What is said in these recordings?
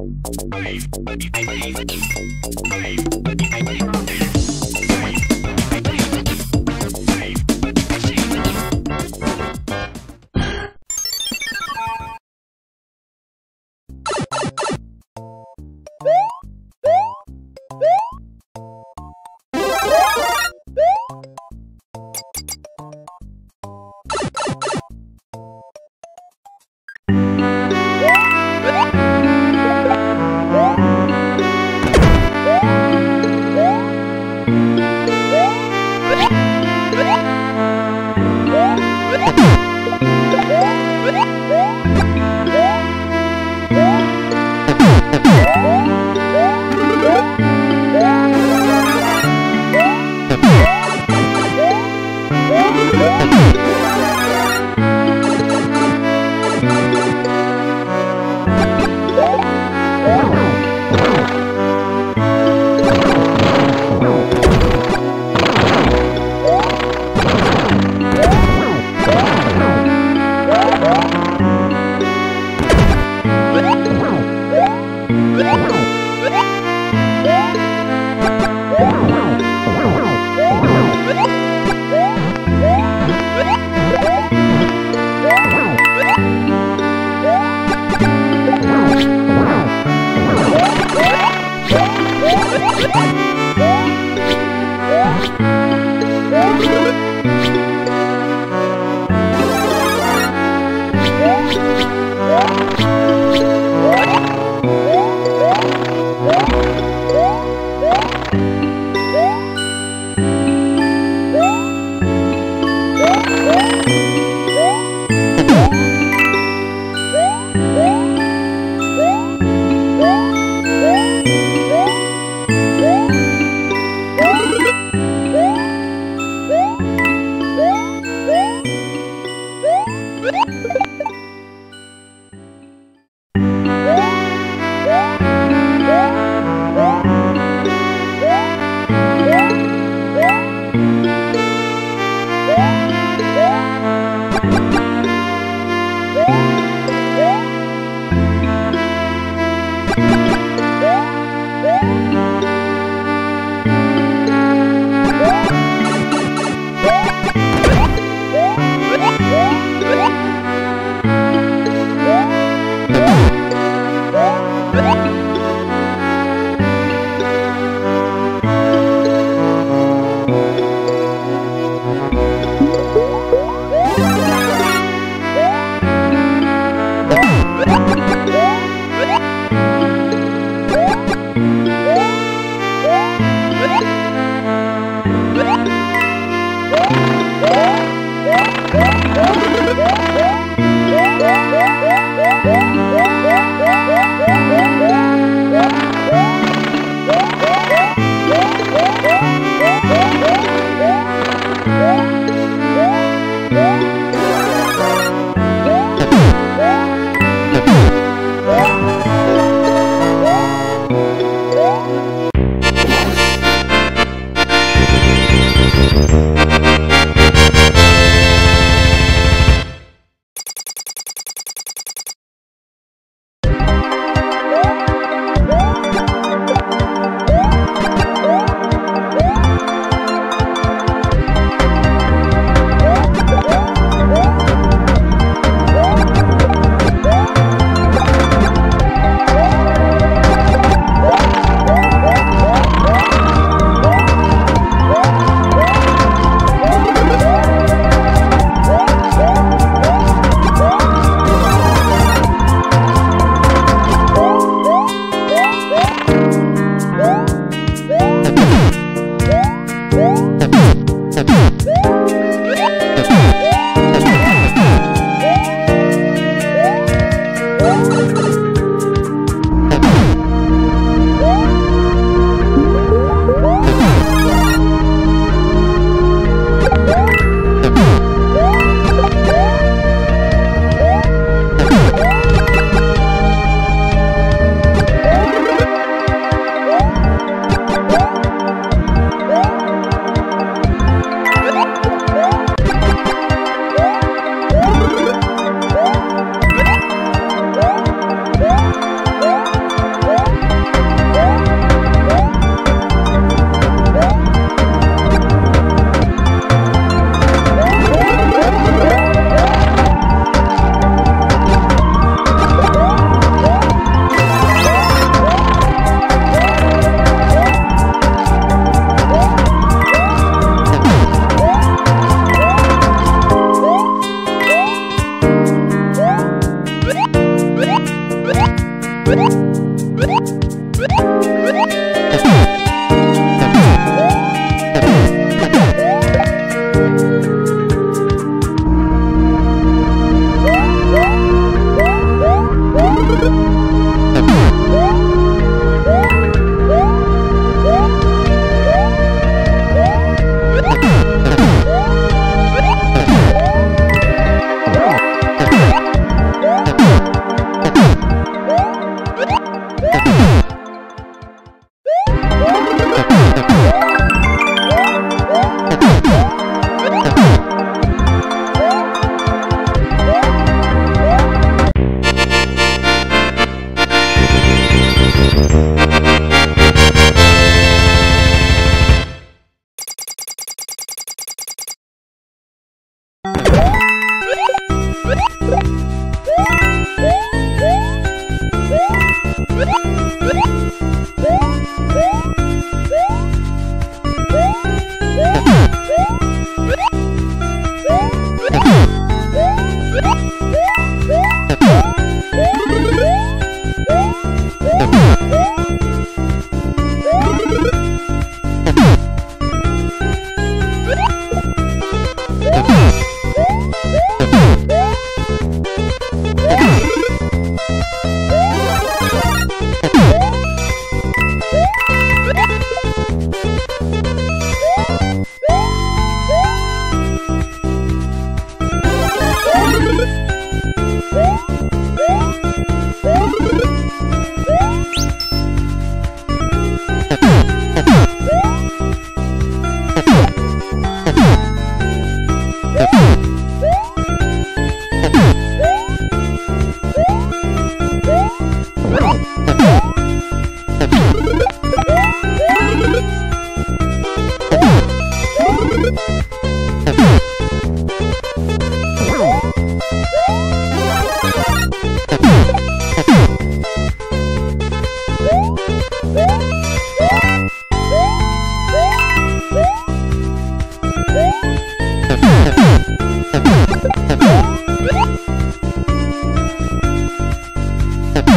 Bye.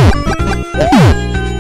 Oh!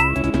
What?